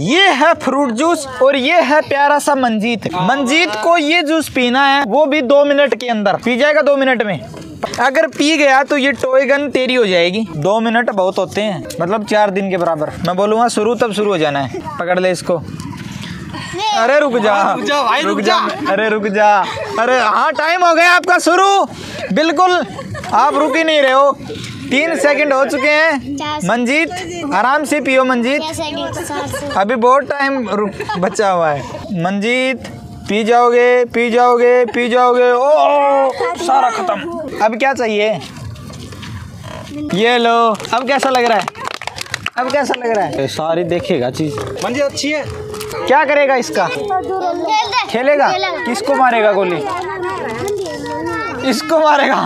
ये है fruit juice और ये है प्यारा सा मंजीत। मंजीत को ये जूस पीना है वो भी दो मिनट के अंदर। पी जाएगा दो मिनट में। अगर पी गया तो ये टॉय गन तेरी हो जाएगी। दो मिनट बहुत होते हैं। मतलब चार दिन के बराबर। मैं बोलूँगा शुरू तब शुरू हो जाना है। पकड़ ले इसको। अरे रुक जा। रुक जा भाई, रुक जा। अरे रुक जा। अरे हाँ टाइम हो गया आपका शुरू। बिल्कुल आप रुक ही नहीं रहे हो। तीन सेकंड हो चुके हैं। मंजीत आराम से पियो मंजीत। अभी बहुत टाइम बचा हुआ है। मंजीत पी जाओगे पी जाओगे पी जाओगे। ओ सारा खत्म। अब क्या चाहिए? ये लो। अब कैसा लग रहा है? अब कैसा लग रहा है? सारी देखेगा चीज़। मंजी अच्छी है। क्या करेगा इसका? खेलेगा? किसको मारेगा गोली? इसको मारेगा?